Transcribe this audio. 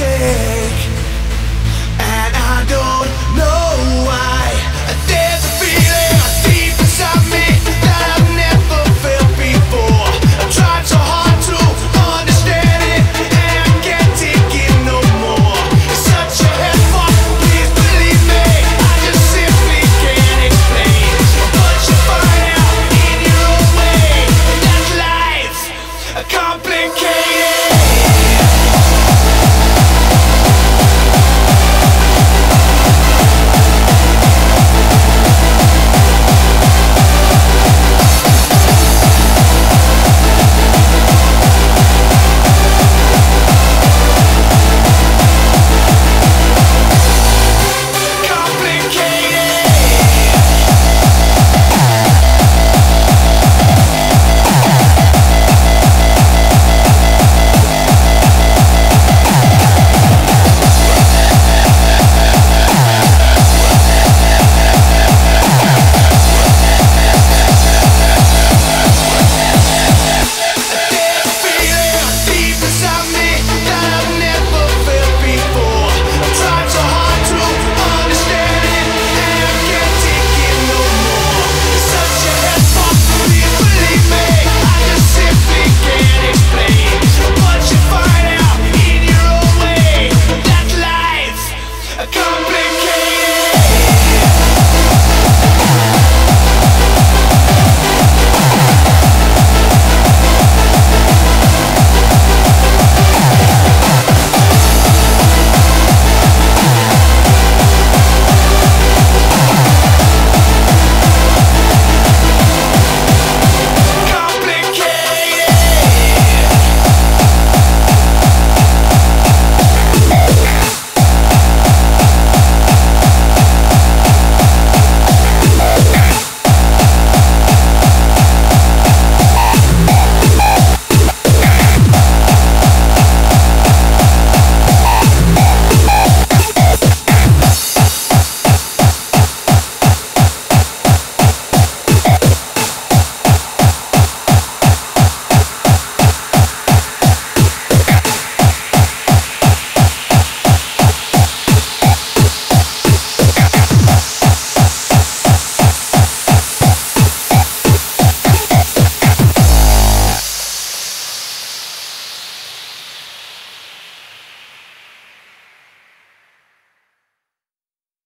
say